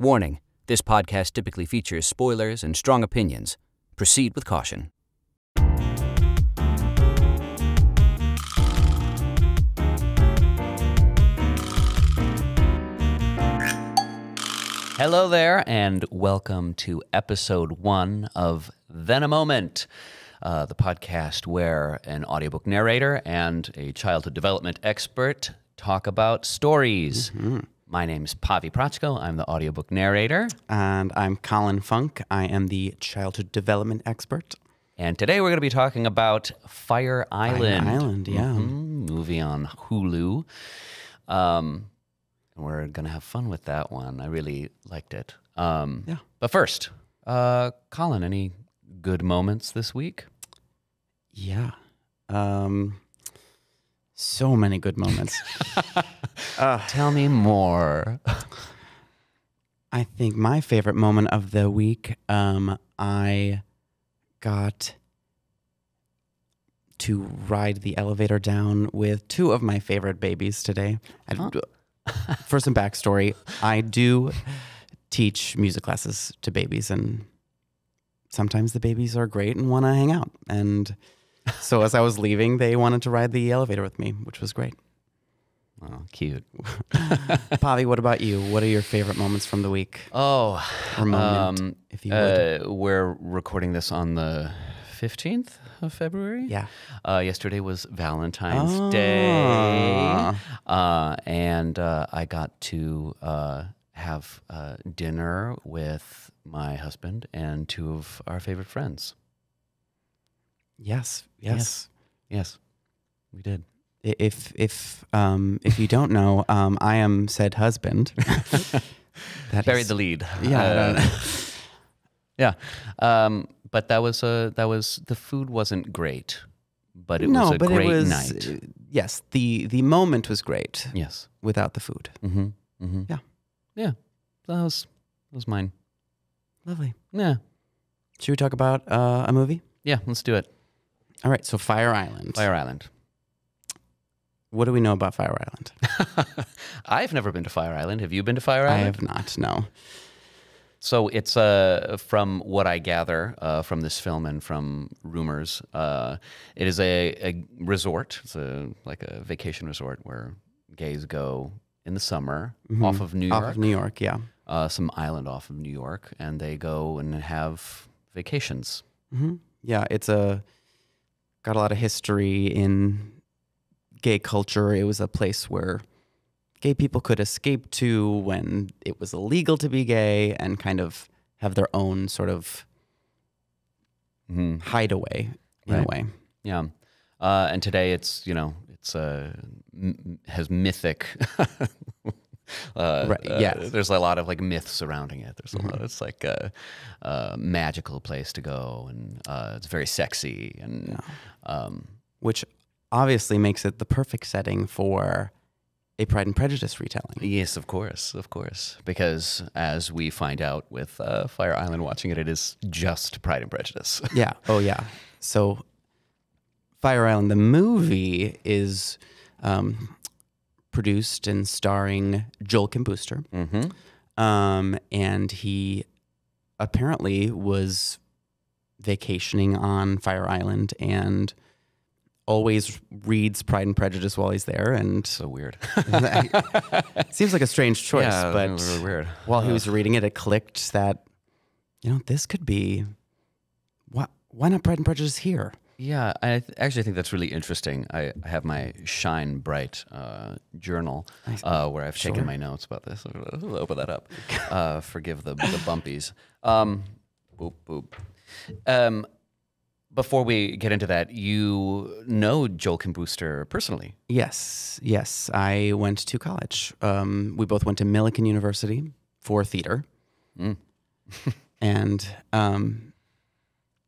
Warning this podcast typically features spoilers and strong opinions. Proceed with caution. Hello there, and welcome to episode one of Then a Moment, uh, the podcast where an audiobook narrator and a childhood development expert talk about stories. My name's Pavi Proczko. I'm the audiobook narrator. And I'm Colin Funk. I am the childhood development expert. And today we're going to be talking about Fire Island. Fire Island, yeah. Mhm, movie on Hulu. Um, we're going to have fun with that one. I really liked it. Um, Yeah. But first, uh, Colin, any good moments this week? Yeah. Um, so many good moments. Tell me more. I think my favorite moment of the week, um, I got to ride the elevator down with two of my favorite babies today. I- For some backstory, I do teach music classes to babies, and sometimes the babies are great and want to hang out. And so as I was leaving, they wanted to ride the elevator with me, which was great. Oh, cute. Pavi, what about you? What are your favorite moments from the week? Oh, Or moment, um, if you would. uh, we're recording this on the 15th of February. Yeah. Uh, yesterday was Valentine's Day. Ah. Uh, and uh, I got to uh, have uh, dinner with my husband and two of our favorite friends. Yes, yes. Yes, we did. If if um if you don't know, um I am said husband. that Buried is- the lead. Yeah, Uh, yeah. Um, but that was a that was the food wasn't great, but it no, was a but great it was night. uh, yes. The the moment was great yes. without the food. Mm-hmm. Mm-hmm. Yeah. Yeah. That was that was mine. Lovely. Yeah. Should we talk about uh, a movie? Yeah. Let's do it. All right. So Fire Island. Fire Island. What do we know about Fire Island? I've never been to Fire Island. Have you been to Fire Island? I have not. No. So it's uh, from what I gather uh, from this film and from rumors, uh, it is a, a resort. It's a like a vacation resort where gays go in the summer off of New York, Off of New York. Yeah. uh, some island off of New York, and they go and have vacations. hmm Yeah, it's a got a lot of history in gay culture. It was a place where gay people could escape to when it was illegal to be gay and kind of have their own sort of hmm hideaway in Right. a way. Yeah, uh, and today it's you know it's uh, m- has mythic. Uh, Right, uh. Mm-hmm. there's a lot of like myth surrounding it. There's a lot. It's like a, a magical place to go, and uh, it's very sexy. And um, Which obviously makes it the perfect setting for a Pride and Prejudice retelling. yes, of course, of course, because as we find out with uh, Fire Island, watching it, it is just Pride and Prejudice. yeah. Oh, yeah. So, Fire Island, the movie, is um, produced and starring Joel Kim Booster. mm-hmm. Um, and he apparently was vacationing on Fire Island and always reads Pride and Prejudice while he's there. And So weird. seems like a strange choice, yeah, but really weird. while he was reading it, it clicked that, you know, this could be. Why, why not Pride and Prejudice here? Yeah, I th- actually think that's really interesting. I, I have my Shine Bright uh, journal uh, where I've taken my notes about this. I'll open that up. Uh, forgive the, the bumpies. Um, boop, boop. Um, before we get into that, you know Joel Kim Booster personally. Yes, yes. I went to college. Um, we both went to Millikin University for theater, Mm. and um,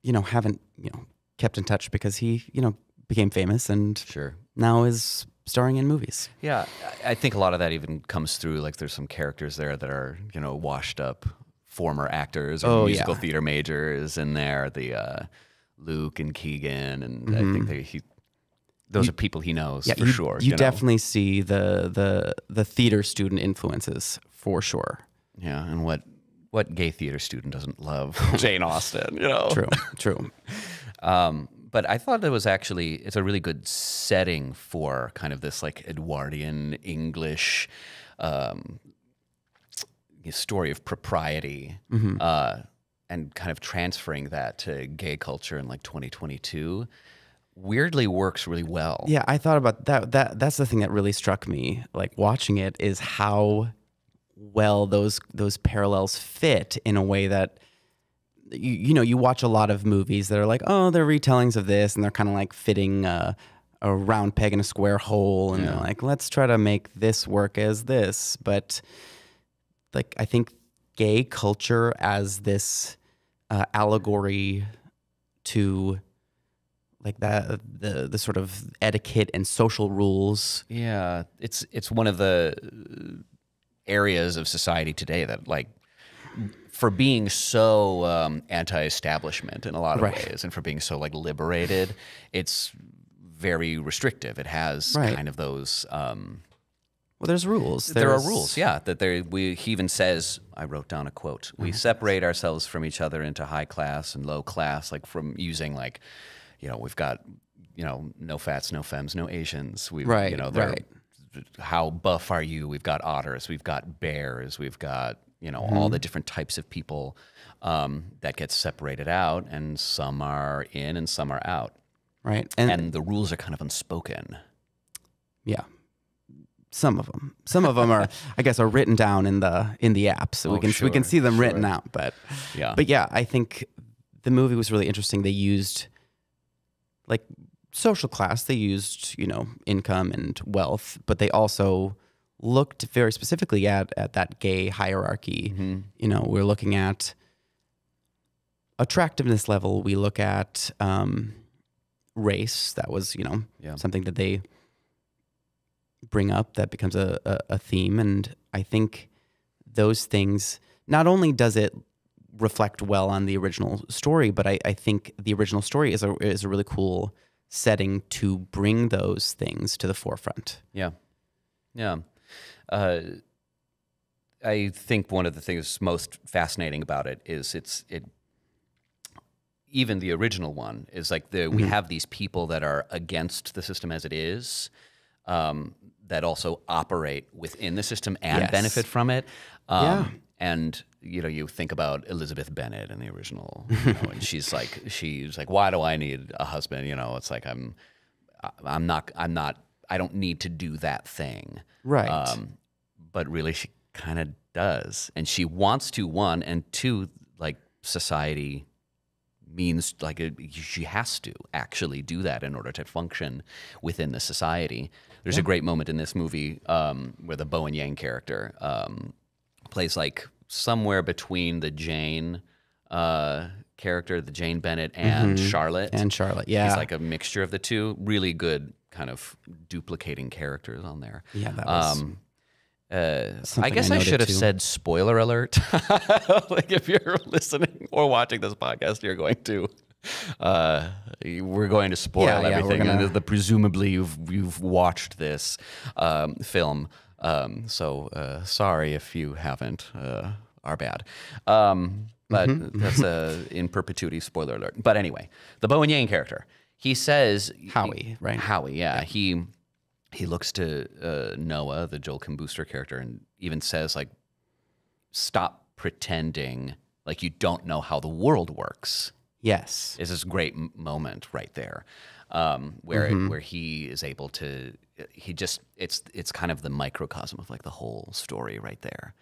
you know haven't you know kept in touch because he you know became famous and Sure. now is starring in movies. Yeah, I I think a lot of that even comes through. Like, there's some characters there that are, you know, washed up former actors or Oh, musical yeah. theater majors in there. The uh, Luke and Keegan, and I Mhm. think they, he, those are people he knows Yeah, for you, sure. You, know? definitely see the the the theater student influences for sure. Yeah, and what what gay theater student doesn't love Jane Austen? You know, True, true. Um, but I thought it was actually it's a really good setting for kind of this like Edwardian English um, story of propriety, uh, and kind of transferring that to gay culture in like 2022. Weirdly works really well. Yeah, I thought about that. That that's the thing that really struck me, like watching it, is how well those those parallels fit in a way that you, you know you watch a lot of movies that are like, oh, they're retellings of this, and they're kind of like fitting a, a round peg in a square hole, and they're like, let's try to make this work as this. But like, I think gay culture as this uh, allegory to like that the the sort of etiquette and social rules Yeah, it's it's one of the uh, areas of society today that like for being so um, anti-establishment in a lot of Right. ways, and for being so like liberated, it's very restrictive. It has Right. kind of those. Um, well there's rules there are rules, yeah. That there, we he even says. I wrote down a quote. We separate ourselves from each other into high class and low class, like from using like, you know, we've got, you know, no fats, no femmes, no Asians. We, you Right, know, right. how buff are you? We've got otters, we've got bears, we've got you know all the different types of people um, that get separated out, and some are in and some are out, right and, and the rules are kind of unspoken. yeah. Some of them some of them are i guess are written down in the in the app so we Oh, can we can see them written out but Yeah, but yeah i think the movie was really interesting. They used like social class. They used you know income and wealth but they also looked very specifically at at that gay hierarchy Mm-hmm. you know we're looking at attractiveness level we look at um race that was you know Yeah. something that they bring up that becomes a, a, a theme and i think those things not only does it reflect well on the original story but i, I think the original story is a, is a really cool setting to bring those things to the forefront Yeah. Yeah. Uh, I think one of the things most fascinating about it is it's it even the original one is like the we have these people that are against the system as it is um, that also operate within the system and Yes. benefit from it. Um, Yeah. And you know, you think about Elizabeth Bennet in the original, you know, and she's like, she's like, why do I need a husband? You know, it's like I'm, I'm not, I'm not, I don't need to do that thing. Right. Um, but really, she kind of does, and she wants to. One and two, like society means like it, she has to actually do that in order to function within the society. There's a great moment in this movie um, where the Bowen Yang character um, plays like somewhere between the Jane uh, character, the Jane Bennet, and Charlotte. and charlotte yeah He's like a mixture of the two. Really good kind of duplicating characters on there. Yeah, that was Um, uh, I guess I I, should have too. said spoiler alert. like if you're listening or watching this podcast, you're going to. Uh, we're going to spoil Yeah, yeah, everything, gonna- and the, presumably you've you've watched this um, film. Um, so uh, sorry if you haven't. Uh, are bad. Um, but Mm-hmm. that's a in perpetuity spoiler alert. But anyway, the Bowen Yang character, he says Howie, right? Howie, yeah. He he looks to uh, Noah, the Joel Kim Booster character, and even says like, "Stop pretending like you don't know how the world works." yes Is this great m- moment right there, um, where Mm-hmm. where he is able to he just it's it's kind of the microcosm of like the whole story right there,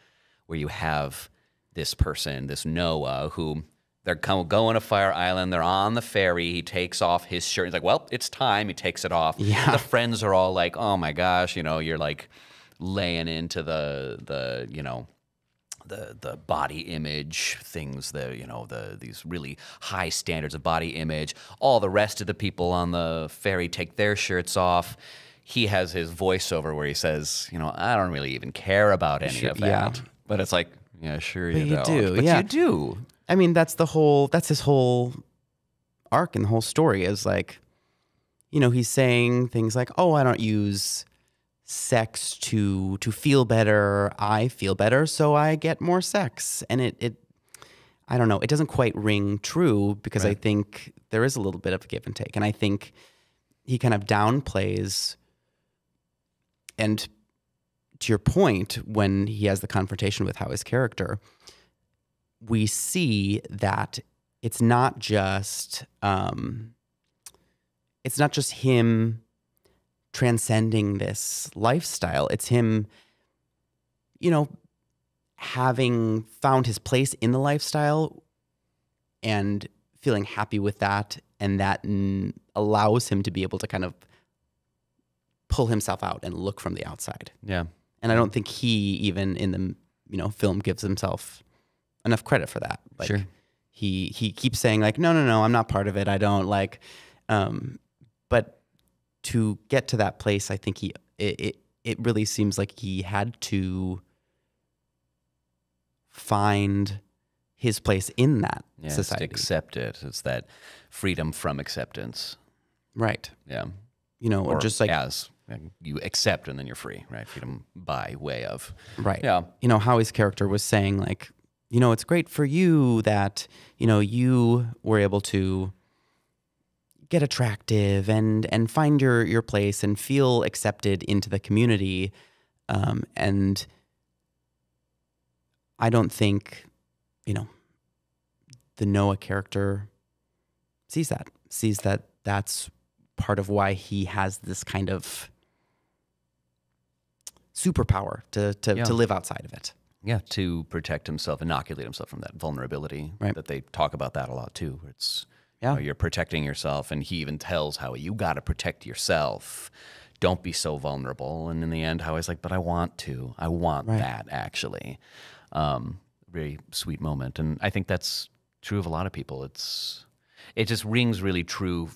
where you have this person, this Noah, who they're going to Fire Island. They're on the ferry. He takes off his shirt. He's like, "Well, it's time." He takes it off. Yeah. The friends are all like, "Oh my gosh!" You know, you're like laying into the the you know the the body image things the you know the these really high standards of body image all the rest of the people on the ferry take their shirts off he has his voiceover where he says you know i don't really even care about any Sure, of yeah. that but it's like yeah sure you, you do, but yeah. you do I mean, that's the whole. That's his whole arc and the whole story is like, you know, he's saying things like, "Oh, I don't use sex to to feel better. I feel better, so I get more sex, and it it I don't know. It doesn't quite ring true because I think there is a little bit of a give and take, and I think he kind of downplays. And to your point, when he has the confrontation with how his character, we see that it's not just um, it's not just him transcending this lifestyle. It's him, you know, having found his place in the lifestyle and feeling happy with that, and that allows him to be able to kind of pull himself out and look from the outside. Yeah. And I don't think he even in the you know film gives himself enough credit for that. Like Sure. he he keeps saying like no no no I'm not part of it. I don't like um but to get to that place I think he it it, it really seems like he had to find his place in that Yeah. Just society. accept it. It's that freedom from acceptance. right. Yeah. You know, or, just like as you accept and then you're free, right? Freedom by way of. Right. Yeah. You know, how his character was saying, like, you know, it's great for you that, you know, you were able to get attractive and and find your your place and feel accepted into the community. Um, and I don't think, you know, the Noah character sees that, sees that that's part of why he has this kind of superpower to to, Yeah. to live outside of it. Yeah, to protect himself, inoculate himself from that vulnerability. Right. That they talk about that a lot too. where It's Yeah. you know, you're protecting yourself, and he even tells Howie, "You got to protect yourself. Don't be so vulnerable." And in the end, Howie's like, "But I want to. I want Right. that actually." Um, very sweet moment, and I think that's true of a lot of people. It's it just rings really true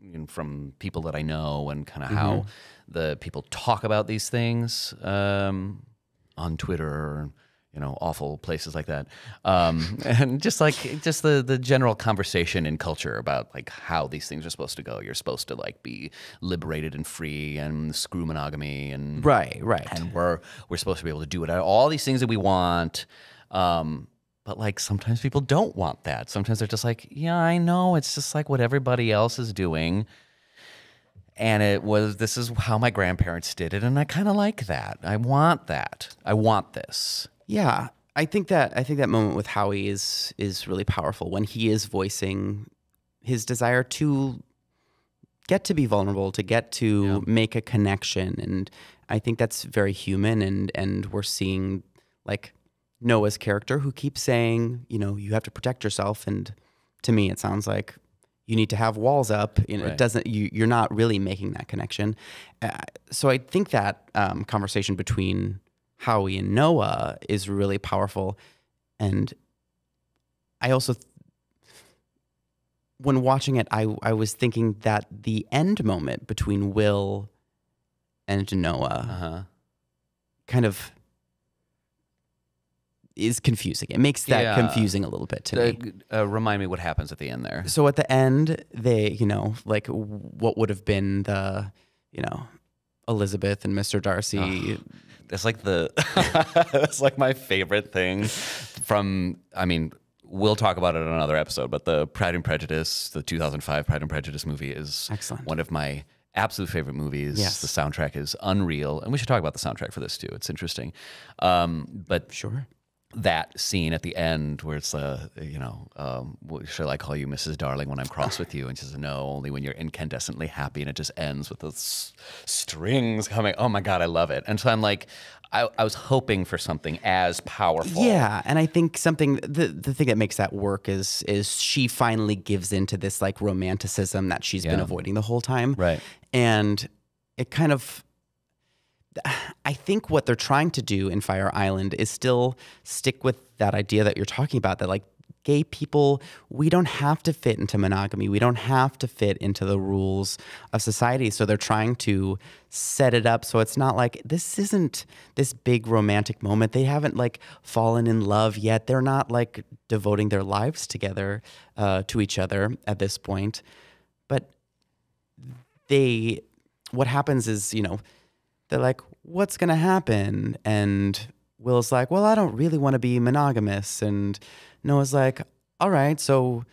you know, from people that I know and kind of how the people talk about these things um, on Twitter or you know awful places like that, um, and just like just the the general conversation in culture about like how these things are supposed to go. You're supposed to like be liberated and free and screw monogamy and Right, right. and we're we're supposed to be able to do it. All these things that we want um but like sometimes people don't want that. Sometimes they're just like yeah i know. It's just like what everybody else is doing and it was this is how my grandparents did it and i kind of like that. I want that. I want this. Yeah, I think that I think that moment with Howie is is really powerful when he is voicing his desire to get to be vulnerable, to get to make a connection, and I think that's very human. And and we're seeing like Noah's character who keeps saying, you know, you have to protect yourself, and to me, it sounds like you need to have walls up. You know, Right. it doesn't. You, you're not really making that connection. Uh, so I think that um, conversation between Howie and Noah is really powerful, and I also, when watching it, I I was thinking that the end moment between Will and Noah uh-huh kind of is confusing. It makes that Yeah. confusing a little bit to me. uh, uh, remind me what happens at the end there So at the end, they, you know, like what would have been the, you know, Elizabeth and Mr. Darcy. That's like the that's like my favorite thing from I mean we'll talk about it in another episode but the Pride and Prejudice the 2005 Pride and Prejudice movie is Excellent. one of my absolute favorite movies Yes. the soundtrack is unreal and we should talk about the soundtrack for this too it's interesting um, but Sure. That scene at the end where it's uh you know um what- shall i call you mrs darling when i'm cross with you and she says no only when you're incandescently happy and it just ends with those strings coming oh my god i love it and so i'm like i, I was hoping for something as powerful Yeah, and I think something the the thing that makes that work is is she finally gives into this like romanticism that she's been avoiding the whole time. Right. And it kind of I think what they're trying to do in Fire Island is still stick with that idea that you're talking about that like gay people we don't have to fit into monogamy. We don't have to fit into the rules of society. So they're trying to set it up so it's not like this isn't this big romantic moment. They haven't like fallen in love yet. They're not like devoting their lives together uh, to each other at this point. But they what happens is, you know, they're like, "What's gonna happen?" And Will's like, "Well, I don't really want to be monogamous." And Noah's like, "All right, so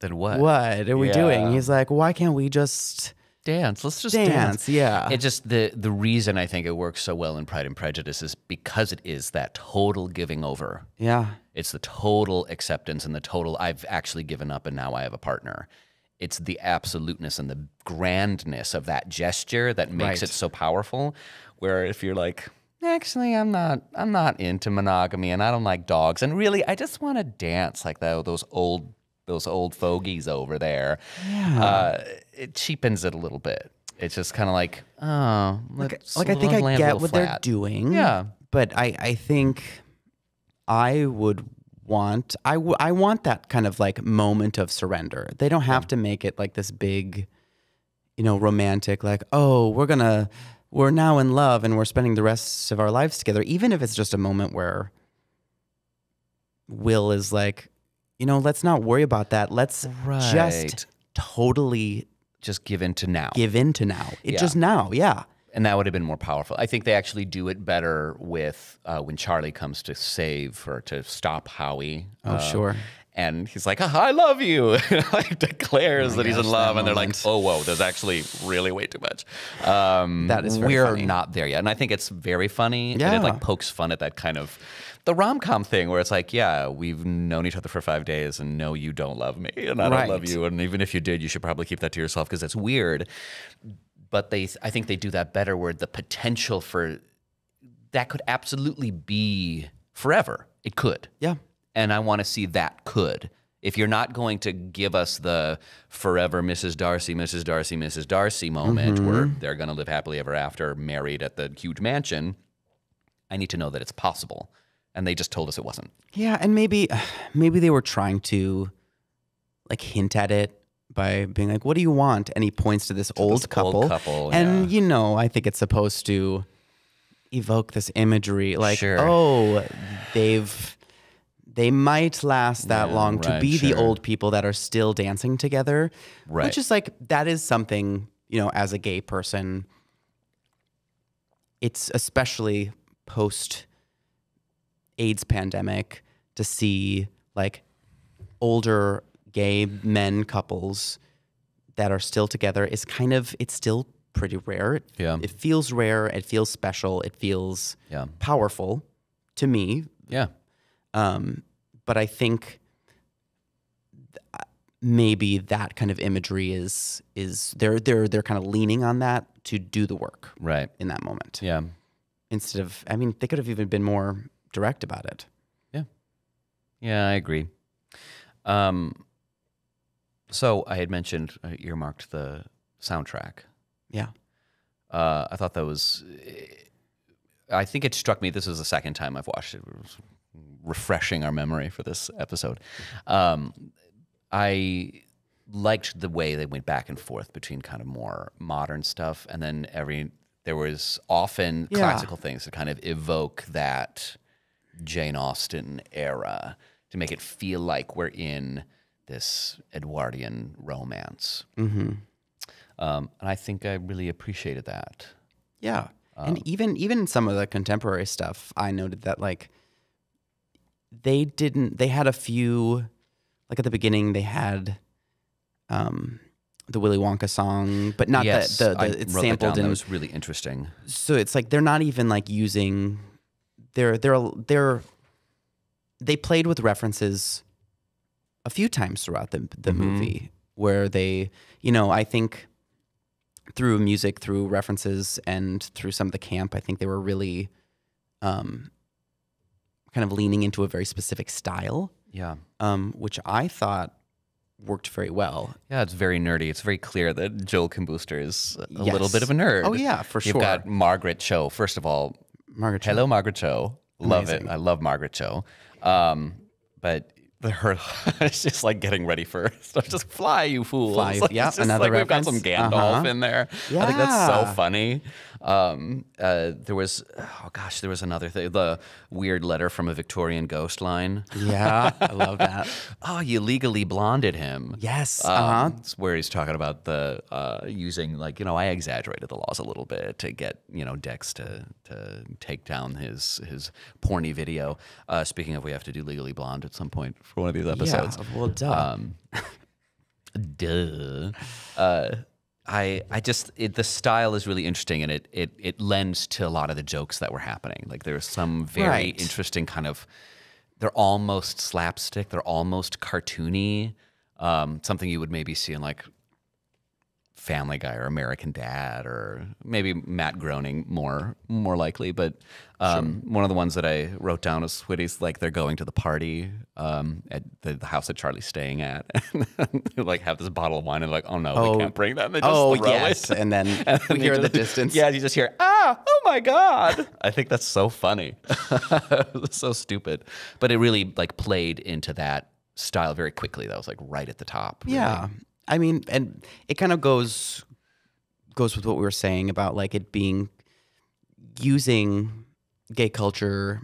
Then what? what are we Yeah. doing?" He's like, "Why can't we just Dance. Let's just dance?" dance. Yeah, It just the the reason I think it works so well in Pride and Prejudice is because it is that total giving over. yeah, It's the total acceptance and the total I've actually given up and now I have a partner. It's the absoluteness and the grandness of that gesture that makes Right. it so powerful. Where if you're like, actually, I'm not, I'm not into monogamy and I don't like dogs, and really, I just want to dance like tho- those old, those old fogies over there. yeah. Uh, it cheapens it a little bit. It's just kind of like, oh, let's- like I think I get what they're doing. Yeah. but I I think I would want I w- I want that kind of like moment of surrender. They don't have to make it like this big, you know, romantic like oh we're gonna we're now in love and we're spending the rest of our lives together. Even if it's just a moment where Will is like, you know, let's not worry about that. Let's Right. just totally Just give in to now. give in to now. It Yeah. just now, yeah. And that would have been more powerful. I think they actually do it better with uh, when Charlie comes to save or to stop Howie. Oh, uh, sure. And he's like, "Ah, "I love you," like declares Oh that he's in love, and they're like, "Oh, whoa, there's actually really way too much." Um, That is we're funny. not there yet, and I think it's very funny. and Yeah. it like pokes fun at that kind of the rom com thing where it's like, "Yeah, we've known each other for five days, and no, you don't love me, and I don't love you, and even if you did, you should probably keep that to yourself because it's weird." But they I think they do that better where the potential for that could absolutely be forever. It could. Yeah. And I want to see that could. If you're not going to give us the forever Mrs. Darcy, Mrs. Darcy, Mrs. Darcy moment mm-hmm. where they're going to live happily ever after, married at the huge mansion, I need to know that it's possible. And they just told us it wasn't. Yeah, and maybe maybe they were trying to like hint at it by being like, "What do you want?" And he points to this old this couple. old couple, and yeah. you know, I think it's supposed to evoke this imagery, like, Sure. "Oh, they've." They might last that Yeah, long to right, be the old people that are still dancing together. Right. Which is like, that is something, you know, as a gay person, it's especially post AIDS pandemic to see like older gay men couples that are still together is kind of it's still pretty rare. It, Yeah. it feels rare. It feels special. It feels Yeah. powerful to me. Yeah. Um, but I think th- maybe that kind of imagery is is they're they're they're kind of leaning on that to do the work Right. in that moment Yeah. instead of I mean they could have even been more direct about it. Yeah, Yeah, I agree. Um, so I had mentioned I earmarked the soundtrack. Yeah. Uh, I thought that was. I think it struck me. This is the second time I've watched it. It was refreshing our memory for this episode. Um, I liked the way they went back and forth between kind of more modern stuff and then every there was often Yeah. classical things that kind of evoke that Jane Austen era to make it feel like we're in this Edwardian romance. Mm-hmm. Um, and I think I really appreciated that. Yeah. Um, and even even in some of the contemporary stuff, I noted that like they didn't they had a few like at the beginning they had um the Willy Wonka song, but not yes, the, the, I the it's sampled down. in That was really interesting. so it's like they're not even like using they're they're they're they played with references a few times throughout the the Mhm. movie where they you know I think through music through references and through some of the camp I think they were really um kind of leaning into a very specific style Yeah. um which I thought worked very well Yeah, it's very nerdy. It's very clear that Joel Kim Booster is a little bit of a nerd. oh yeah for sure. You've got Margaret Cho. First of all, Margaret Cho. hello, Margaret Cho. Love Amazing. it. I love Margaret Cho. Um, but the, it's just like getting ready for stuff. Just fly, you fools. Fly, Like, yeah, another like we've got some. Gandalf Uh-huh. in there. I think that's so funny. Um, uh, there was, oh gosh, there was another thing. The weird letter from a Victorian ghost line. Yeah, I love that. Oh, you legally blonded him. Yes. Um, Uh-huh. it's where he's talking about the uh, using like you know I exaggerated the laws a little bit to get you know Dex to to take down his his porny video. Uh, speaking of, we have to do Legally Blonde at some point for one of these episodes. Yeah, well, duh. Um, duh. Uh, I I just it, the style is really interesting and it it it lends to a lot of the jokes that were happening. Like there's some very Right. interesting kind of they're almost slapstick, they're almost cartoony. Um, something you would maybe see in like Family Guy or American Dad or maybe Matt Groening more more likely, but um, one of the ones that I wrote down was Whitty's like they're going to the party um, at the, the house that Charlie's staying at, and they, like have this bottle of wine and like oh no Oh. we can't bring that. And they just oh throw yes, it. and then And we hear in the distance. Yeah, you just hear ah oh my god. I think that's so funny, so stupid, but it really like played into that style very quickly. That was like right at the top. really. Yeah. I mean, and it kind of goes goes with what we were saying about like it being using gay culture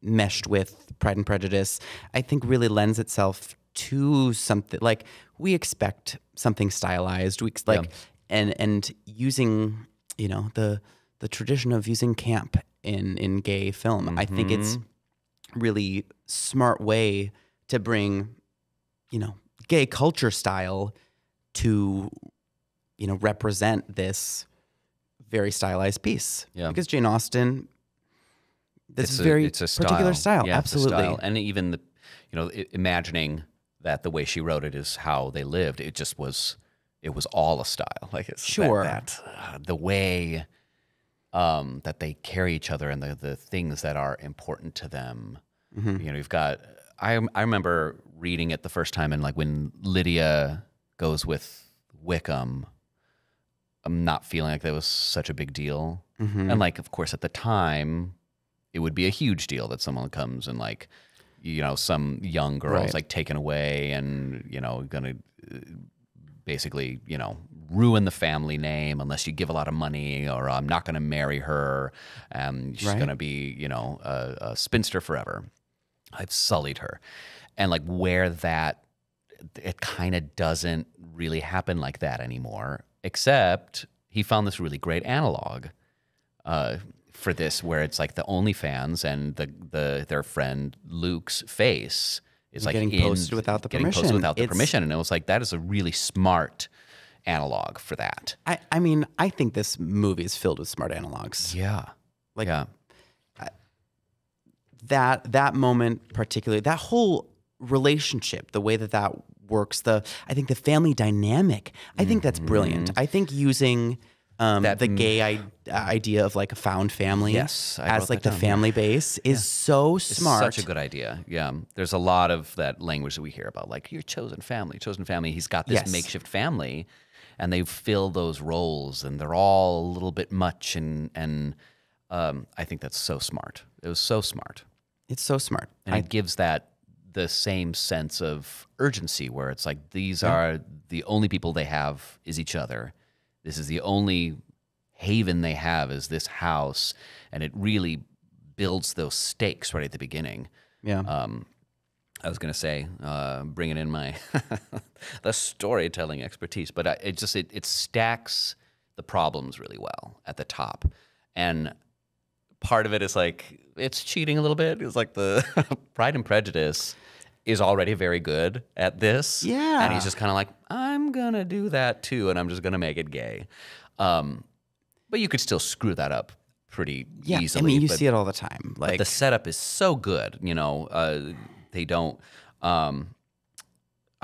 meshed with Pride and Prejudice. I think really lends itself to something like we expect something stylized. We like and and using you know the the tradition of using camp in in gay film. I think it's mm-hmm. really smart way to bring you know gay culture style to you know represent this very stylized piece Yeah. because jane austen this is a- very it's a particular style Yeah, absolutely style. and even the you know imagining that the way she wrote it is how they lived it just was it was all a style like it's that- Sure. that, uh, the way um, that they carry each other and the, the things that are important to them Mm-hmm. you know you've got I, I remember reading it the first time and like when lydia goes with wickham i'm not feeling like that was such a big deal Mm-hmm. and like of course at the time it would be a huge deal that someone comes and like you know some young girl is Right. like taken away and you know gonna uh, basically you know ruin the family name unless you give a lot of money or i'm not gonna marry her and she's Right. gonna be you know a, a spinster forever i've sullied her. And like where that it kind of doesn't really happen like that anymore except he found this really great analog uh, for this where it's like the OnlyFans and the the their friend Luke's face is like Getting in- posted without the permission. getting posted without the It's- permission, and it was like that is a really smart analog for that. I, I mean i think this movie is filled with smart analogs. Yeah, Like- yeah, that that moment particularly that whole relationship the way that that works the i think the family dynamic i think that's brilliant i think using um, Mm-hmm. That- the gay I- idea of like a found family Yes, as like the down. family base is so It's smart such a good idea. Yeah, there's a lot of that language that we hear about, like your chosen family, chosen family. He's got this Yes. makeshift family, and they fill those roles, and they're all a little bit much, and and um, I think that's so smart. It was so smart. It's so smart. And I, it gives that the same sense of urgency where it's like these are the only people they have is each other. This is the only haven they have is this house. And it really builds those stakes right at the beginning. Yeah. Um, I was gonna say, uh, bringing in my the storytelling expertise, but I, it just it, it stacks the problems really well at the top, and part of it is like it's cheating a little bit. It's like the Pride and Prejudice is already very good at this, Yeah. and he's just kind of like, I'm gonna do that too, and I'm just gonna make it gay. Um, but you could still screw that up pretty yeah easily. i mean you but- see it all the time like but the setup is so good. You know, uh, they don't. Um,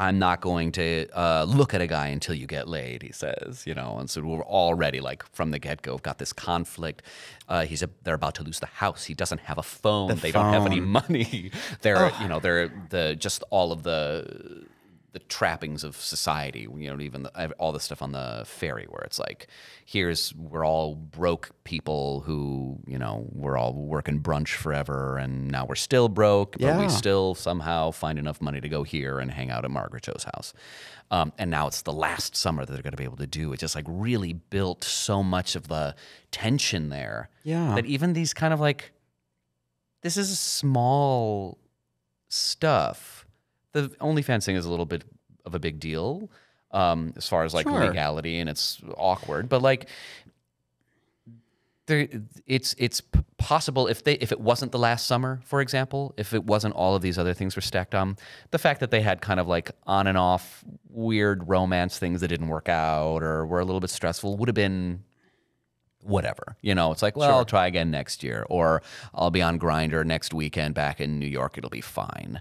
I'm not going to uh, look at a guy until you get laid, he says. You know, and so we're already like from the get go got this conflict. Uh, he's a, they're about to lose the house. He doesn't have a phone. The they don't have any money. They're you know they're the just all of the the trappings of society. You know, even the, all the stuff on the ferry where it's like, here's we're all broke people who you know we're all working brunch forever, and now we're still broke, but we still somehow find enough money to go here and hang out at Margaret Cho's house. Um, and now it's the last summer that they're going to be able to do. It just like really built so much of the tension there Yeah. that even these kind of like this is small stuff. The OnlyFans thing is a little bit of a big deal um, as far as like Sure. legality, and it's awkward. But like, there, it's it's possible if they if it wasn't the last summer, for example, if it wasn't all of these other things were stacked on, the fact that they had kind of like on and off weird romance things that didn't work out or were a little bit stressful would have been whatever. You know, it's like, well, I'll try again next year, or I'll be on Grindr next weekend back in New York. It'll be fine.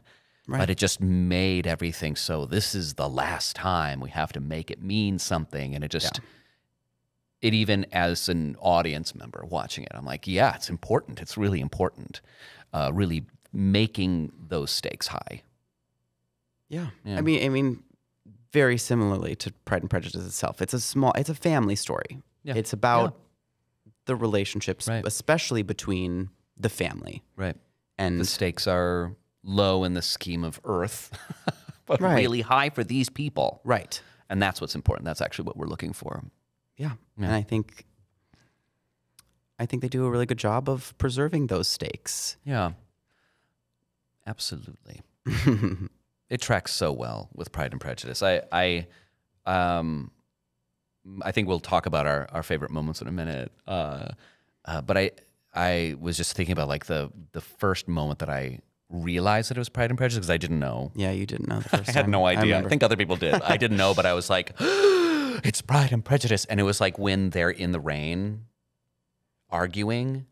But it just made everything so this is the last time we have to make it mean something. And it just, it even as an audience member watching it, I'm like, yeah, it's important. It's really important. Uh, really making those stakes high. Yeah. Yeah. I mean, I mean, very similarly to Pride and Prejudice itself. It's a small, it's a family story. Yeah. It's about the relationships, Right. especially between the family Right. and The stakes are low in the scheme of Earth, but Right. really high for these people. right. And that's what's important. That's actually what we're looking for. Yeah. Yeah. And I think, I think they do a really good job of preserving those stakes. Yeah. Absolutely. it tracks so well with Pride and Prejudice. I I um I think we'll talk about our, our favorite moments in a minute. Uh, uh, but I I was just thinking about like the the first moment that I realized that it was Pride and Prejudice because I didn't know. yeah, you didn't know the first I had time. no idea. I, remember. think other people did. I didn't know, but I was like, it's Pride and Prejudice. And it was like when they're in the rain arguing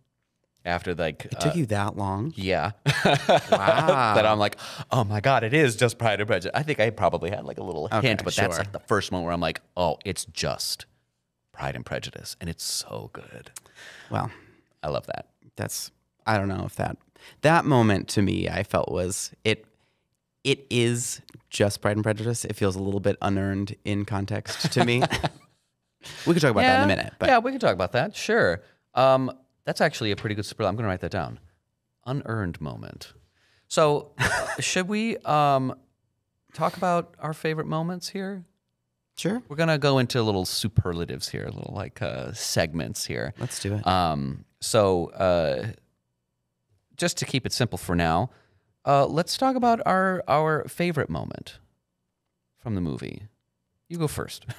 after like it took uh, you that long. yeah. Wow. that I'm like, oh my God, it is just Pride and Prejudice. I think I probably had like a little Okay, hint, but that's like the first moment where I'm like, oh, it's just Pride and Prejudice. And it's so good. Well, I love that. that's I don't know if that that moment to me I felt was it it is just Pride and Prejudice. It feels a little bit unearned in context to me. we could talk about that in a minute, but yeah, we can talk about that. Sure. Um, that's actually a pretty good. I'm going to write that down. Unearned moment. So, should we um, talk about our favorite moments here? sure, We're going to go into little superlatives here, a little like uh, segments here. let's do it. Um, so, uh, just to keep it simple for now, uh, let's talk about our our favorite moment from the movie. You go first.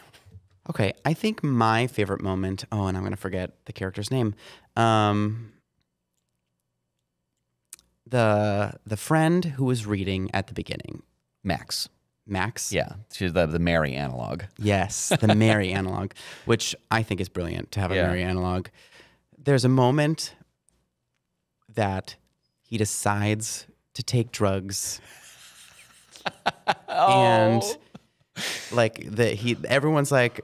Okay, I think my favorite moment. Oh, and I'm gonna forget the character's name. Um, the the friend who was reading at the beginning, Max. Max. Yeah, she's the the Mary analog. Yes, the Mary analog, which I think is brilliant to have a Yeah. Mary analog. There's a moment that he decides to take drugs, oh. and like the he everyone's like,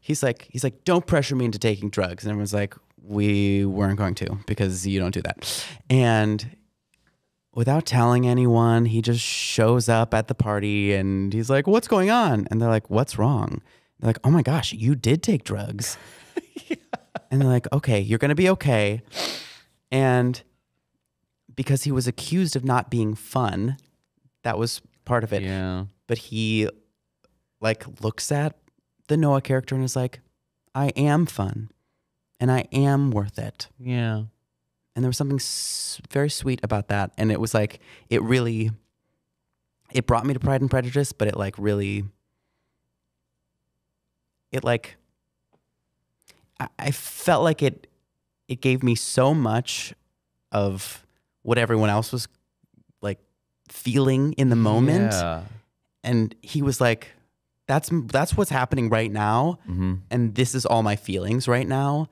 he's like he's like, don't pressure me into taking drugs, and everyone's like, we weren't going to because you don't do that, and without telling anyone, he just shows up at the party and he's like, What's going on? And they're like, What's wrong? They're like, Oh my gosh, you did take drugs. And they're like, Okay, you're going to be okay. And because he was accused of not being fun, that was part of it. Yeah. But he like looks at the Noah character and is like, I am fun and I am worth it Yeah. and there was something s- very sweet about that and it was like it really it brought me to pride and prejudice but it like really it like I, I felt like it it gave me so much of what everyone else was like feeling in the moment Yeah. and he was like that's that's what's happening right now Mm-hmm. and this is all my feelings right now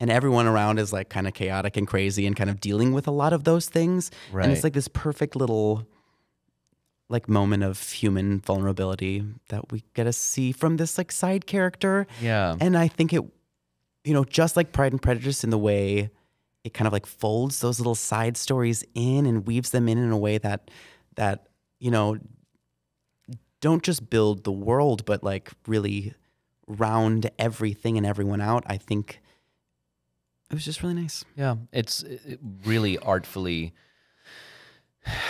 and everyone around is like kind of chaotic and crazy and kind of dealing with a lot of those things and it's like this perfect little like moment of human vulnerability that we get to see from this like side character Yeah. and i think it you know just like pride and prejudice in the way it kind of like folds those little side stories in and weaves them in in a way that that you know don't just build the world, but like really round everything and everyone out. I think it was just really nice. Yeah, it's really artfully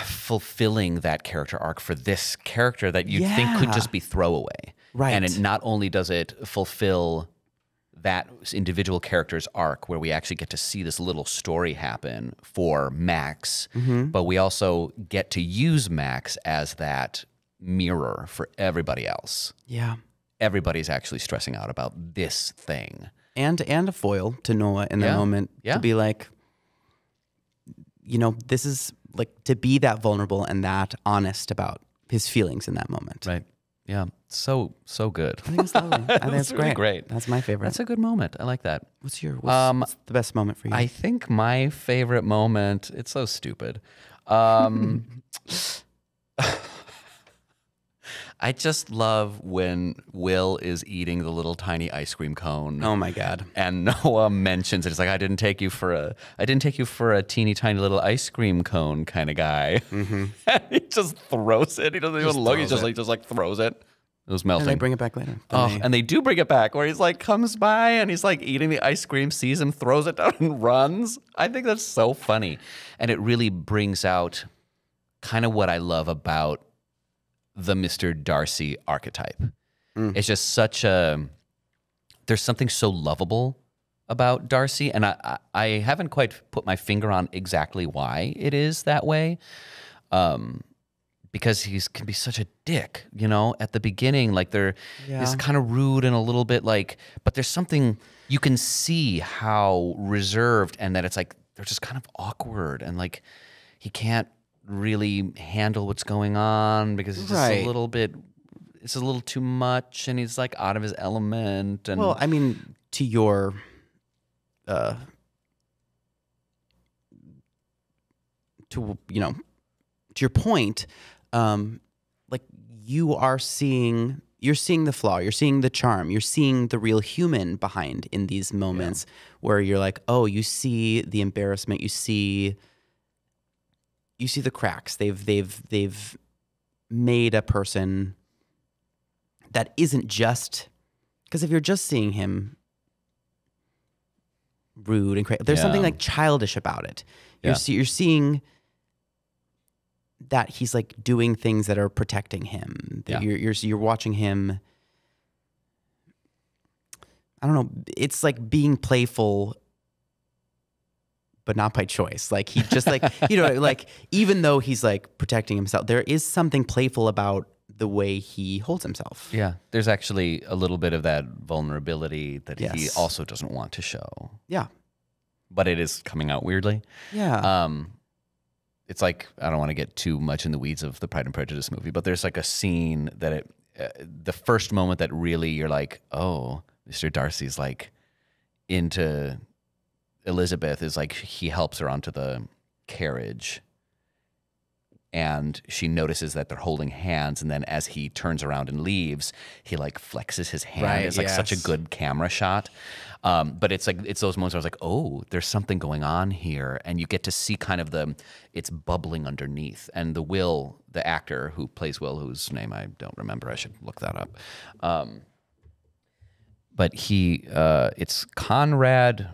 fulfilling that character arc for this character that you think could just be throwaway. Right. And it not only does it fulfill that individual character's arc where we actually get to see this little story happen for Max, Mm-hmm. but we also get to use Max as that mirror for everybody else. Yeah. Everybody's actually stressing out about this thing. And and a foil to Noah in that Yeah. moment Yeah. to be like, you know, this is like to be that vulnerable and that honest about his feelings in that moment. Right. Yeah. So so good. I think it's lovely. I think it's really great. great. That's my favorite. That's a good moment. I like that. what's your what's, Um, what's the best moment for you? I think my favorite moment, it's so stupid. Um, I just love when Will is eating the little tiny ice cream cone. oh my god. And Noah mentions it. It's like I didn't take you for a, I didn't take you for a teeny tiny little ice cream cone kind of guy. Mm-hmm. and he just throws it. He doesn't even look. He just it. like just like throws it. It was And melting. they bring it back later. Oh, they- and they do bring it back where he's like comes by and he's like eating the ice cream, sees him, throws it down and runs. I think that's so funny. And it really brings out kind of what I love about the Mr. Darcy archetype. It's just such a there's something so lovable about Darcy, and I, I I haven't quite put my finger on exactly why it is that way. Um, because he's can be such a dick, you know, at the beginning, like they're Yeah. kind of rude and a little bit like, but there's something you can see how reserved and that it's like they're just kind of awkward and like he can't really handle what's going on because it's just Right. a little bit it's a little too much and he's like out of his element and well, I mean, to your uh to you know to your point, um, like you are seeing you're seeing the flaw, you're seeing the charm, you're seeing the real human behind in these moments where you're like, oh, you see the embarrassment, you see you see the cracks. They've they've they've made a person that isn't just because if you're just seeing him rude and crazy, there's something like childish about it. You're Yeah. see, you're seeing that he's like doing things that are protecting him. That Yeah. You're you're you're watching him. I don't know. It's like being playful, but not by choice. Like he just like you know like even though he's like protecting himself, there is something playful about the way he holds himself. yeah, there's actually a little bit of that vulnerability that he also doesn't want to show, Yeah. but it is coming out weirdly. Yeah. Um, it's like I don't want to get too much in the weeds of the Pride and Prejudice movie, but there's like a scene that it, uh, the first moment that really you're like, oh, Mr. Darcy's like into Elizabeth is like he helps her onto the carriage. And she notices that they're holding hands, and then as he turns around and leaves, he like flexes his hand. Right, it's like such a good camera shot. Um, but it's like it's those moments where I was like, oh, there's something going on here, and you get to see kind of the it's bubbling underneath. And the Will, the actor who plays Will, whose name I don't remember, I should look that up. Um, but he, uh, it's Conrad,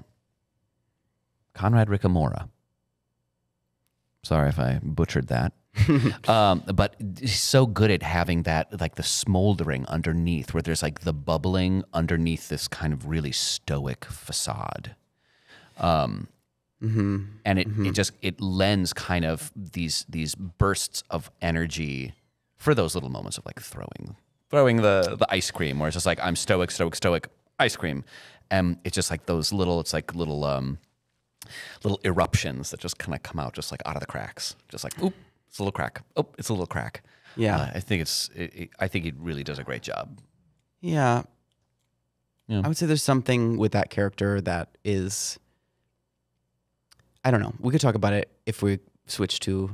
Conrad Ricamora. Sorry if I butchered that. um, but he's so good at having that, like the smoldering underneath, where there's like the bubbling underneath this kind of really stoic facade. Um, mm-hmm. and it, it just it lends kind of these these bursts of energy for those little moments of like throwing throwing the the ice cream where it's just like I'm stoic stoic stoic ice cream and it's just like those little it's like little um little eruptions that just kind of come out just like out of the cracks just like oop it's a little crack oh it's a little crack Yeah. Uh, I think it's it, it, I think he really does a great job Yeah. Yeah. I would say there's something with that character that is I don't know. We could talk about it if we switch to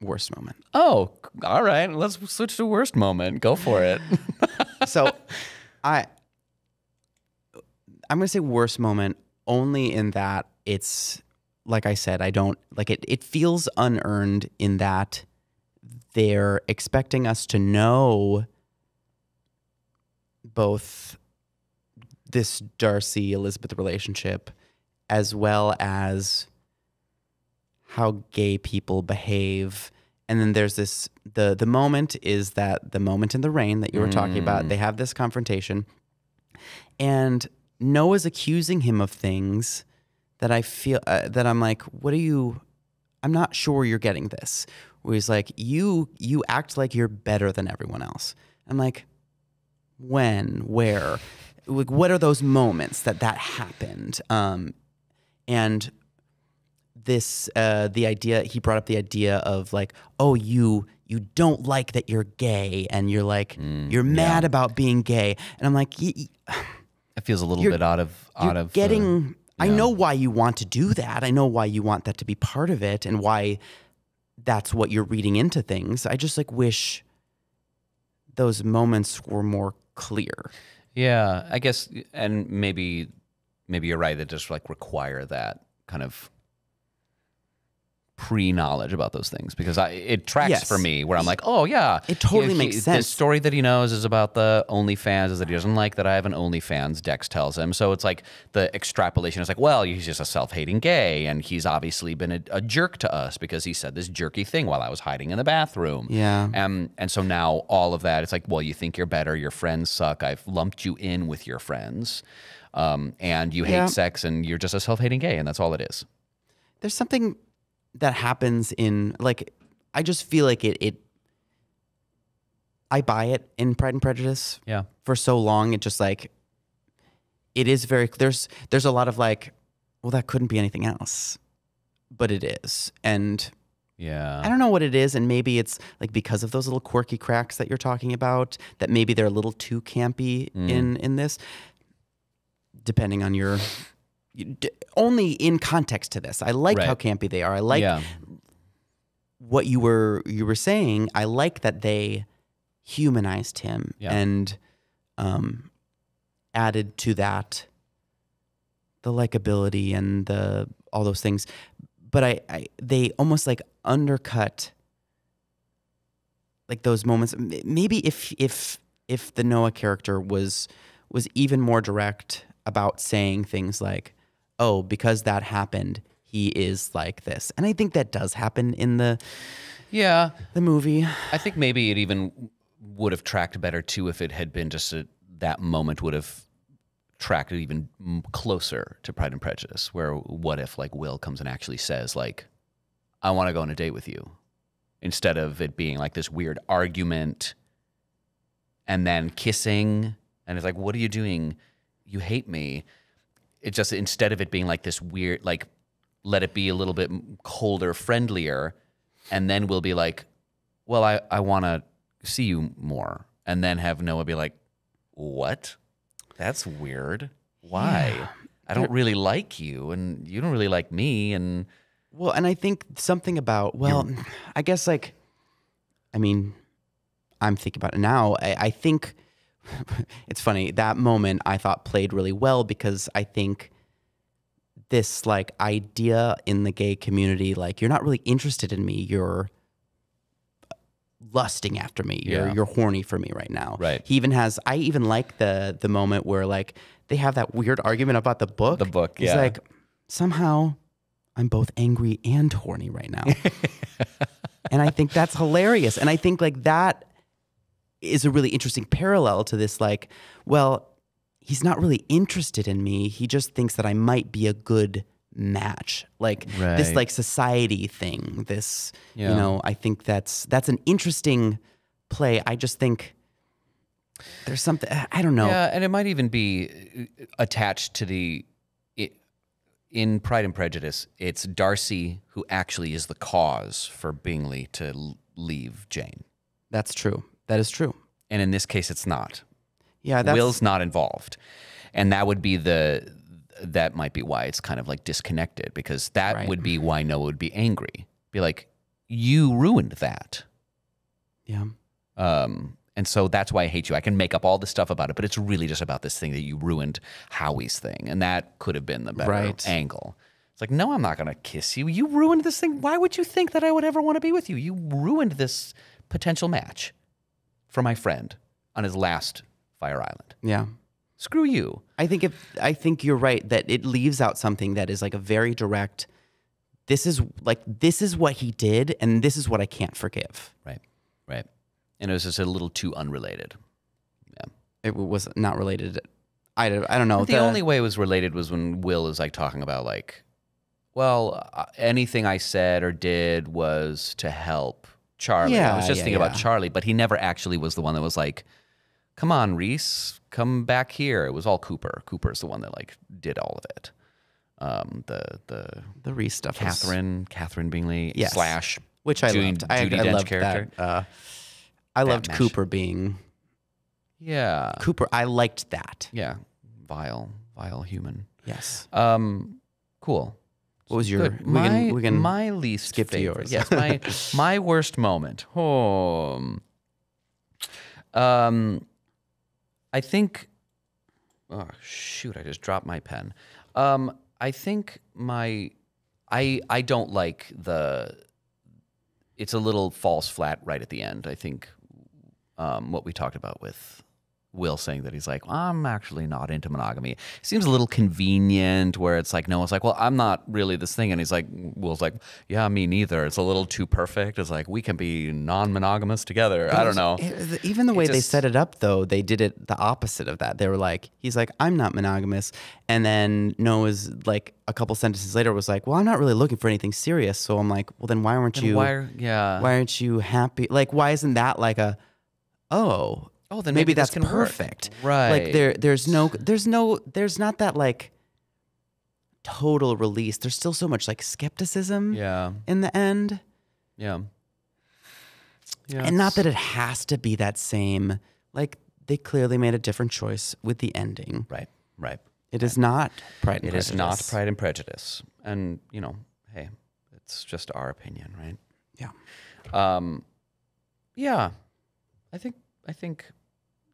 worst moment. oh all right let's switch to worst moment go for it So I I'm gonna say worst moment only in that it's like I said, I don't like it it feels unearned in that they're expecting us to know both this Darcy Elizabeth relationship as well as how gay people behave. And then there's this the the moment is that the moment in the rain that you were talking about. Mm. They have this confrontation, and Noah's accusing him of things that I feel uh, that I'm like, what are you? I'm not sure you're getting this. Where he's like, you you act like you're better than everyone else. I'm like, when, where, like, what are those moments that that happened? Um, and this uh, the idea he brought up the idea of like oh you you don't like that you're gay and you're like you're mad about being gay and i'm like y- y- It feels a little bit out of out of uh, i know why you want to do that. I know why you want that to be part of it and why that's what you're reading into things. I just like wish those moments were more clear. Yeah, I guess, and maybe, maybe you're right. That just like require that kind of pre-knowledge about those things because I, it tracks Yes. for me where I'm like, oh yeah, It totally he- makes The sense. The story that he knows is about the OnlyFans is that he doesn't like that I have an OnlyFans. Dex tells him, so it's like the extrapolation is like, well, he's just a self-hating gay, and he's obviously been a, a jerk to us because he said this jerky thing while I was hiding in the bathroom. Yeah. Um, and so now all of that, it's like, well, you think you're better. Your friends suck. I've lumped you in with your friends. Um, and you hate Yeah. sex and you're just a self hating gay. And that's all it is. there's something that happens in like I just feel like it it I buy it in Pride and Prejudice Yeah. for so long it just like it is very there's there's a lot of like well that couldn't be anything else but it is and Yeah. I don't know what it is and maybe it's like because of those little quirky cracks that you're talking about that maybe they're a little too campy mm. in in this depending on your only in context to this. I like how campy they are. I like yeah. what you were you were saying. I like that they humanized him Yeah. and um, added to that the likability and the all those things. But I, I they almost like undercut like those moments. Maybe if if if the Noah character was was even more direct about saying things like, "Oh, because that happened, he is like this," and I think that does happen in the Yeah. the movie. I think maybe it even would have tracked better too if it had been just a, that moment would have tracked it even closer to Pride and Prejudice. Where what if like Will comes and actually says like, "I want to go on a date with you," instead of it being like this weird argument and then kissing and it's like, "What are you doing? You hate me." It just instead of it being like this weird like let it be a little bit colder, friendlier, and then we'll be like, well, I, I want to see you more. And then have Noah be like, what? That's weird. Why? I don't really like you, and you don't really like me. And Well, and I think something about well, mm. I guess like, I mean, I'm thinking about it now. I, I think it's funny that moment I thought played really well because I think this like idea in the gay community, like you're not really interested in me, you're uh, lusting after me. You're Yeah. you're horny for me right now. Right. He even has. I even like the the moment where like they have that weird argument about the book. The book, He's yeah. like, somehow I'm both angry and horny right now. and I think that's hilarious. And I think like that is a really interesting parallel to this like, well, he's not really interested in me. He just thinks that I might be a good match. Like this like society thing. This Yeah. you know, I think that's that's an interesting play. I just think there's something I don't know. yeah, and it might even be uh, attached to the in Pride and Prejudice. It's Darcy who actually is the cause for Bingley to leave Jane, That's true. That is true. and in this case, it's not. Yeah, that's Will's not involved, and that would be the that might be why it's kind of like disconnected because that Right. would be why Noah would be angry, be like, "You ruined that," yeah. um, and so that's why I hate you. I can make up all this stuff about it, but it's really just about this thing that you ruined Howie's thing, and that could have been the better Right. angle. It's like, no, I'm not going to kiss you. You ruined this thing. Why would you think that I would ever want to be with you? You ruined this potential match for my friend on his last Fire Island. Yeah. Screw you. I think if I think you're right that it leaves out something that is like a very direct. This is like this is what he did, and this is what I can't forgive. Right, right. And it was just a little too unrelated. Yeah. It was not related. I don't, I don't know. The, only way it was related was when Will is like talking about like, well, uh, anything I said or did was to help Charlie. I was just yeah, thinking about. Charlie, but he never actually was the one that was like, "Come on, Reese, come back here." It was all Cooper. Cooper's the one that like did all of it. Um, the the the Reese stuff. was- Catherine, Catherine Bingley Yes. slash which I Judi- loved. I, Judi I Dench loved character. that. Uh, I loved mesh. Cooper being Yeah, Cooper. I liked that. yeah, vile, vile human. Yes. Um, cool. What was your? Good. We my, can, we can my least skip to favorite. yours. yes, my my worst moment. Um, um, I think. Oh shoot! I just dropped my pen. Um, I think my, I I don't like the. It's a little false flat right at the end. I think, um, what we talked about with Will saying that he's like, I'm actually not into monogamy. Seems a little convenient where it's like, Noah's like, well, I'm not really this thing. And he's like, Will's like, yeah, me neither. It's a little too perfect. It's like, we can be non monogamous together. I don't know. It- even the way they set it up, though, they did it the opposite of that. They were like, he's like, I'm not monogamous. And then Noah's like, a couple sentences later was like, well, I'm not really looking for anything serious. So I'm like, well, then why aren't Then you, why are- yeah. why aren't you happy? Like, why isn't that like a, oh, Oh, then maybe, maybe that's can work. perfect. Right. Like there, there's no, there's no, there's not that like total release. There's still so much like skepticism Yeah. in the end. Yeah. Yeah. and not that it has to be that same like they clearly made a different choice with the ending Right. Right. it is not pride and It is not Prejudice. Pride and Prejudice. And, you know, hey, it's just our opinion, right? yeah Um, yeah, I think I think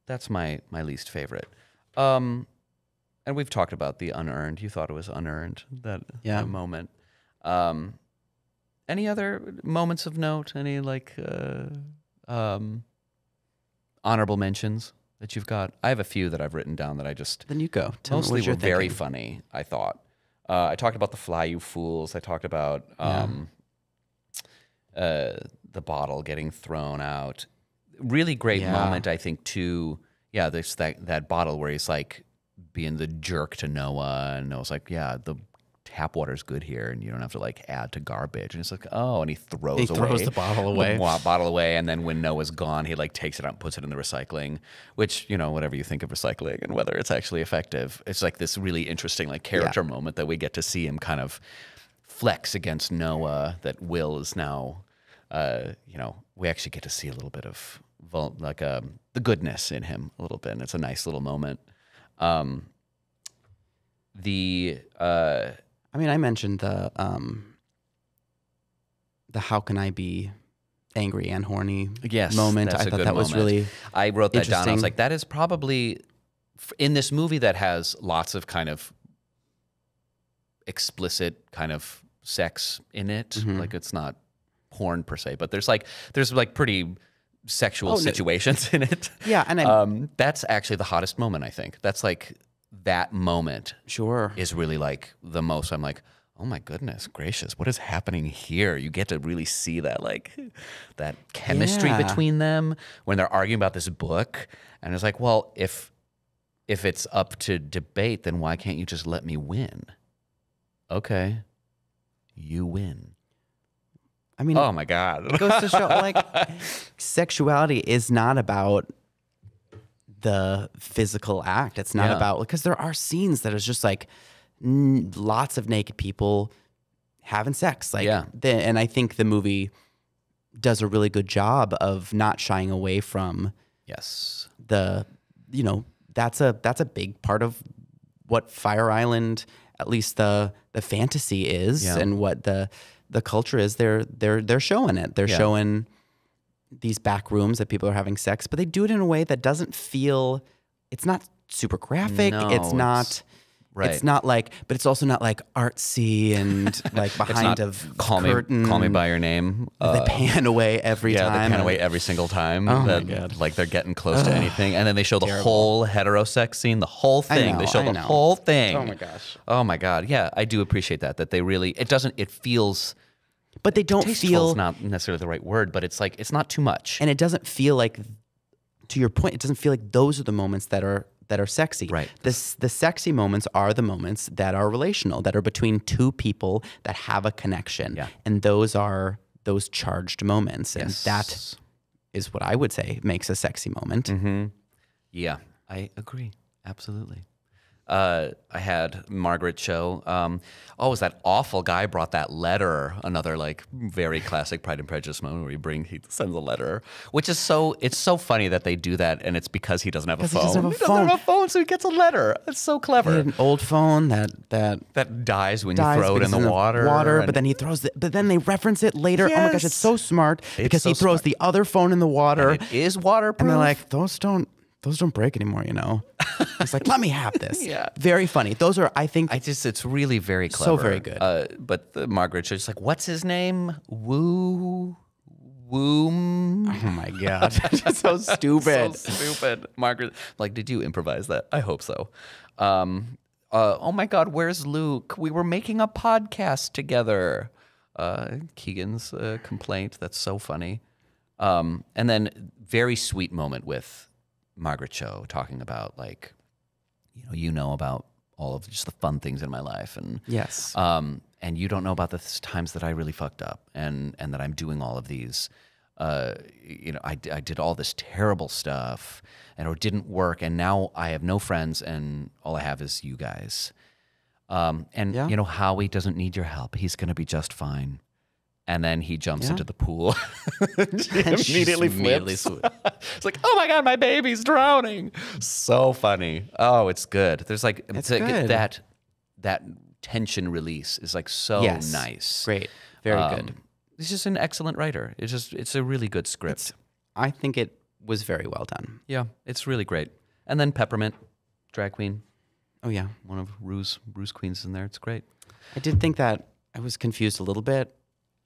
that's my my least favorite. Um, and we've talked about the unearned. You thought it was unearned that, Yeah. that moment. Um, any other moments of note? Any like uh, um, honorable mentions that you've got? I have a few that I've written down that I just then you go Tell mostly were you're very funny. I thought. Uh, I talked about the fly, you fools. I talked about Yeah. um, uh, the bottle getting thrown out. Really great Yeah. moment, I think. Too. Yeah, there's that that bottle where he's like being the jerk to Noah, and Noah's like, "Yeah, the tap water's good here, and you don't have to like add to garbage." And it's like, "Oh," and he throws He throws the bottle away. wa- bottle away, and then when Noah's gone, he like takes it out and puts it in the recycling. Which you know, whatever you think of recycling and whether it's actually effective, it's like this really interesting like character moment that we get to see him kind of flex against Noah. That Will is now, uh, you know, we actually get to see a little bit of like um, the goodness in him a little bit, and it's a nice little moment. Um, the uh, i mean i mentioned the um the how can i be angry and horny Yes, moment i thought that was really I wrote that down. I was like, that is probably in this movie that has lots of kind of explicit kind of sex in it. Mm-hmm. Like it's not porn per se, but there's like there's like pretty sexual Oh, no. situations in it. yeah and Um, that's actually the hottest moment. I think that's like that moment sure is really like the most. I'm like, oh my goodness gracious, what is happening here? You get to really see that like that chemistry Yeah. between them when they're arguing about this book, and it's like, well, if if it's up to debate, then why can't you just let me win? Okay, you win. I mean Oh my god, it goes to show like sexuality is not about the physical act it's not Yeah. about because there are scenes that is just like n- lots of naked people having sex like Yeah. the, and i think the movie does a really good job of not shying away from yes, the you know that's a that's a big part of what Fire Island at least the the fantasy is Yeah. and what the the culture is they're they're they're showing it they're Yeah. showing these back rooms that people are having sex but they do it in a way that doesn't feel it's not super graphic No, it's not it's Right. It's not like, but it's also not like artsy and like behind of call curtain. me call me by your name. They Uh, pan away every yeah, time. they pan away every single time. Oh my God. Like they're getting close to anything, and then they show the whole heterosex scene, the whole thing. they show I the know. whole thing. Oh my gosh. Oh my god. Yeah, I do appreciate that. That they really. It doesn't. It feels. But they don't Tasteful feel is not necessarily the right word, but it's like it's not too much. and it doesn't feel like to your point it doesn't feel like those are the moments that are that are sexy Right. this the sexy moments are the moments that are relational that are between two people that have a connection Yeah. and those are those charged moments and Yes. that is what i would say makes a sexy moment Mm-hmm. Yeah, I agree. Absolutely. Uh, I had Margaret Cho. Um, oh, was that awful guy brought that letter? Another like very classic Pride and Prejudice moment where he bring he sends a letter, which is so it's so funny that they do that, and it's because he doesn't have a Because he phone. doesn't have a He doesn't have a phone, so he gets a letter. It's so clever. an old phone that that That dies when dies you throw it in the water. water and- but then he throws it but then they reference it later oh my gosh it's so smart because so he throws smart. the other phone in the water it is waterproof. And they're like, those don't those don't break anymore, you know. He's like, let me have this. Yeah. Very funny. Those are, I think, I just, it's really very clever. So very good. Uh, but the Margaret Cho's like, what's his name? Woo, Woom. oh my god, Just so stupid. So stupid. Margaret, like, did you improvise that? I hope so. Um, uh, oh my God, where's Luke? We were making a podcast together. Uh, Keegan's uh, complaint. That's so funny. Um, and then very sweet moment with Margaret Cho talking about like, you know, you know about all of just the fun things in my life and yes. um, and you don't know about the th- times that I really fucked up and and that I'm doing all of these. Uh, you know, I, I did all this terrible stuff and it didn't work, and now I have no friends, and all I have is you guys. Um, and Yeah. you know, Howie doesn't need your help; he's gonna be just fine. And then he jumps Yeah. into the pool. And immediately immediately flips. it's like, oh my god, my baby's drowning. So funny. Oh, it's good. There's like It's to good. that that tension release is like so yes. nice. Great. Very Um, good. He's just an excellent writer. It's just it's a really good script. It's, I think it was very well done. yeah, it's really great. And then Peppermint, drag queen, Oh yeah. one of Ru's Ru's queens in there. It's great. I did think that I was confused a little bit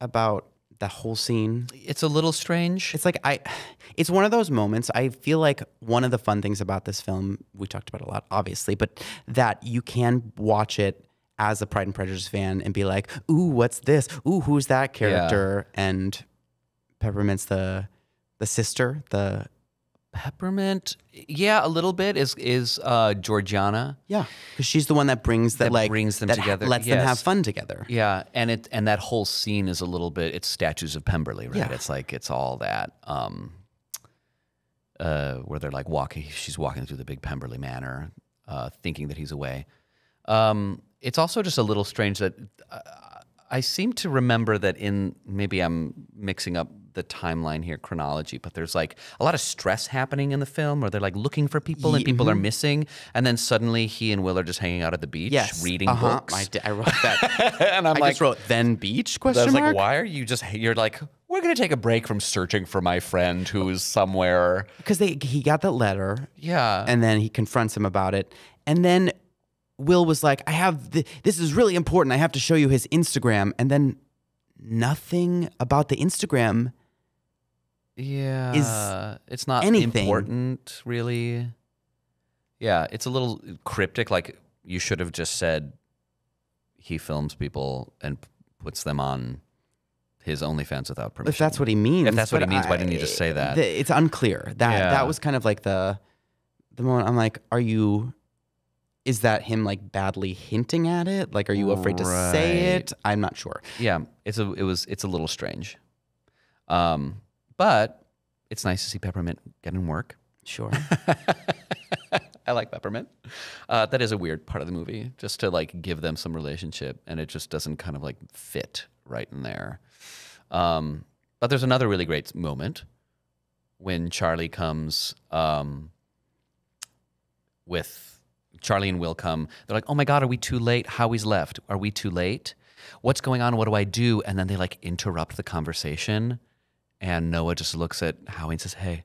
about the whole scene. It's a little strange. It's like I it's one of those moments. I feel like one of the fun things about this film, we talked about a lot, obviously, but that you can watch it as a Pride and Prejudice fan and be like, ooh, what's this? Ooh, who's that character? And Peppermint's the the sister, the Peppermint, yeah, a little bit is is uh, Georgiana. yeah, because she's the one that brings that, That like brings them that ha- together, lets them have fun together. Yeah, and it and that whole scene is a little bit. It's statues of Pemberley, right? Yeah. It's like it's all that. Um, uh, where they're like walking. She's walking through the big Pemberley Manor, uh, thinking that he's away. Um, it's also just a little strange that uh, I seem to remember that in maybe I'm mixing up the timeline here chronology, but there's like a lot of stress happening in the film, where they're like looking for people and people are missing, and then suddenly he and Will are just hanging out at the beach, Yes, reading uh-huh. books. I, did, I wrote that. and I'm I like, just wrote then beach I question was mark. like, why are you just? You're like, we're gonna take a break from searching for my friend who's somewhere. Because they he got that letter Yeah, and then he confronts him about it and then will was like i have th- this is really important i have to show you his instagram and then nothing about the instagram yeah. it's not anything- important, really. Yeah, it's a little cryptic. Like you should have just said he films people and p- puts them on his OnlyFans without permission. if that's what he means If that's what he means, why didn't I- you just say that? the- it's unclear that Yeah. that was kind of like the the moment i'm like are you is that him like badly hinting at it like are you afraid to say it i'm not sure yeah, it's a it was it's a little strange. Um, but it's nice to see Peppermint getting work. sure I like Peppermint. Uh, that is a weird part of the movie, just to like give them some relationship, and it just doesn't kind of like fit right in there. Um, but there's another really great moment when Charlie comes um, with Charlie and Will come. They're like, "Oh my God, are we too late? Howie's left. Are we too late? What's going on? What do I do?" And then they like interrupt the conversation, and Noah just looks at Howie and says, "Hey."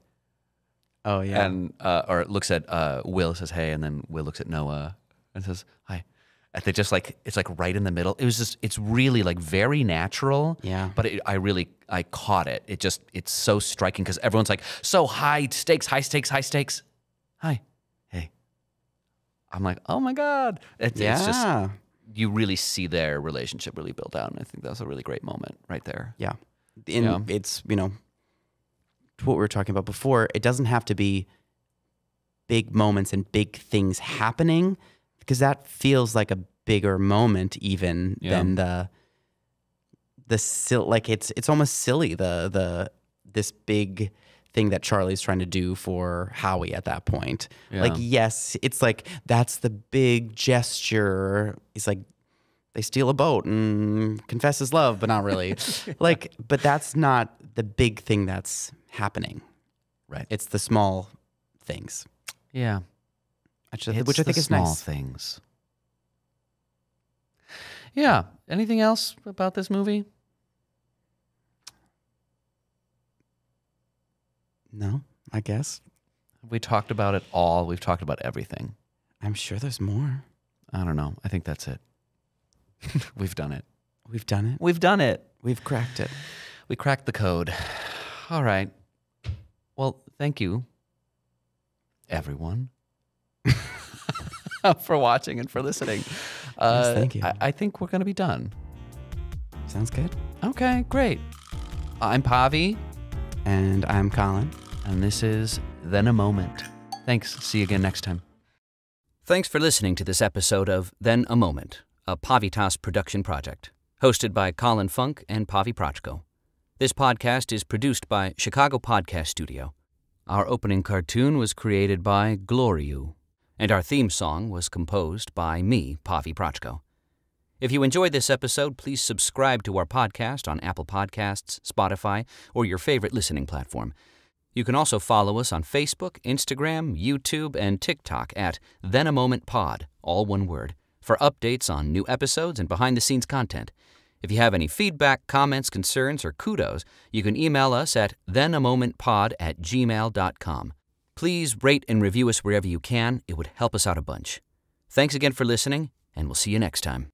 oh yeah and uh, or looks at uh, Will says hey, and then Will looks at Noah and says hi, And They just like it's like right in the middle. It was just it's really like very natural. Yeah. But it, I really I caught it. It just it's so striking because everyone's like so high stakes, high stakes, high stakes. Hi, hey. I'm like oh my god. It, yeah. It's just you really see their relationship really build out, and I think that was a really great moment right there. Yeah. And Yeah. it's, you know, to what we were talking about before, it doesn't have to be big moments and big things happening because that feels like a bigger moment even Yeah. than the the sil- like it's it's almost silly the the this big thing that Charlie's trying to do for Howie at that point. Like yes, it's like that's the big gesture. He's like they steal a boat and confess his love, but not really. Like, but that's not the big thing that's happening. Right. It's the small things, Yeah. which, I- which I think the is small nice. things. Yeah. Anything else about this movie? No, I guess. We talked about it all. We've talked about everything. I'm sure there's more. I don't know. I think that's it. We've done it. We've done it. We've done it. We've cracked it. We cracked the code. All right. Well, thank you, everyone, for watching and for listening. Uh, thank you. I, I think we're going to be done. Sounds good. Okay, great. I'm Pavi, And I'm Colin. and this is Then a Moment. Thanks. See you again next time. Thanks for listening to this episode of Then a Moment, a Pavitas production project, hosted by Colin Funk and Pavi Proczko. This podcast is produced by Chicago Podcast Studio. Our opening cartoon was created by Gloriou, and our theme song was composed by me, Pavi Proczko. If you enjoyed this episode, please subscribe to our podcast on Apple Podcasts, Spotify, or your favorite listening platform. You can also follow us on Facebook, Instagram, YouTube, and TikTok at Then a Moment Pod, all one word, for updates on new episodes and behind the scenes content. If you have any feedback, comments, concerns, or kudos, you can email us at thenamomentpod at gmail.com. Please rate and review us wherever you can, it would help us out a bunch. Thanks again for listening, and we'll see you next time.